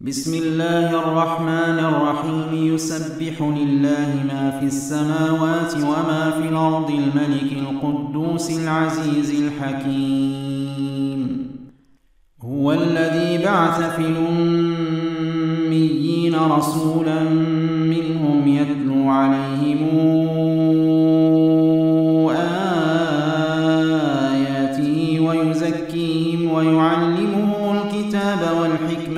بسم الله الرحمن الرحيم. يسبح لله ما في السماوات وما في الأرض الملك القدوس العزيز الحكيم. هو الذي بعث في الأميين رسولا منهم يتلو عليهم آياته ويزكيهم ويعلمهم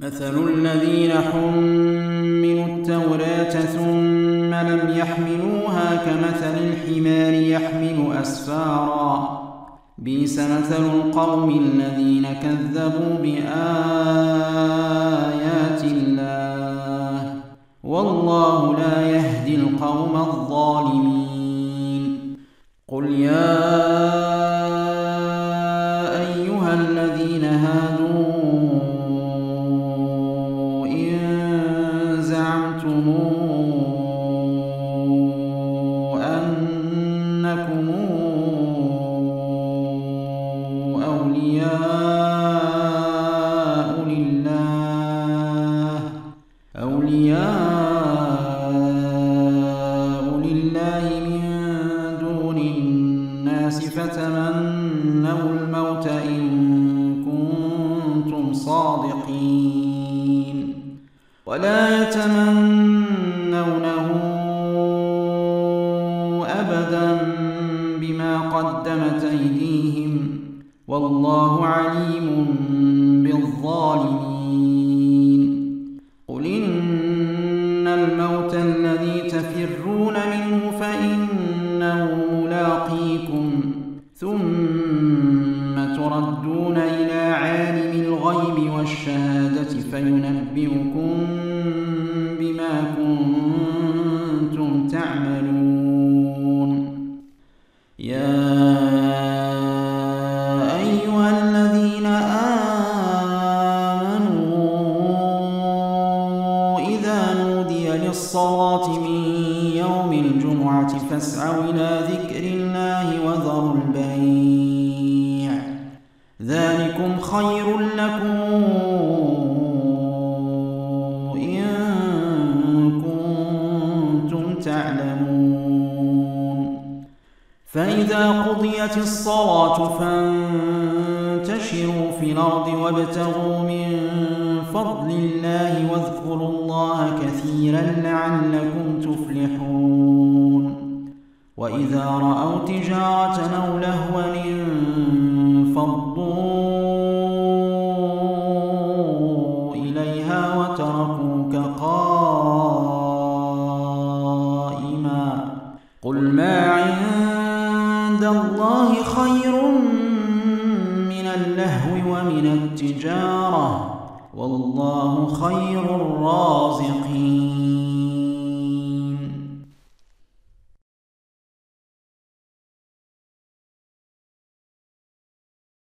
مثل الذين حملوا التوراة ثم لم يحملوها كمثل الحمار يحمل أسفارا. بئس مثل القوم الذين كذبوا بآيات الله. والله لا يهدي القوم الظالمين. قل يا زعمتم أنكم أولياء لله أولياء لله من دون الناس فتمنوا الموت إن ولا يتمنونه أبدا بما قدمت أيديهم والله عليم بالظالمين. قل إن الموت الذي تفرون منه فإنه ملاقيكم ثم للصلاة من يوم الجمعة فاسعوا إلى ذكر الله وذروا البيع. ذلكم خير لكم إن كنتم تعلمون. فإذا قضيت الصلاة فانتشروا في الأرض وابتغوا من فضل الله واذكروا الله كثيرا لعلكم تفلحون. وإذا رأوا تجارة أو لهوا انفضوا إليها وتركوك قائما. قل ما عند الله خير من اللهو ومن التجارة. والله خير الرازقين.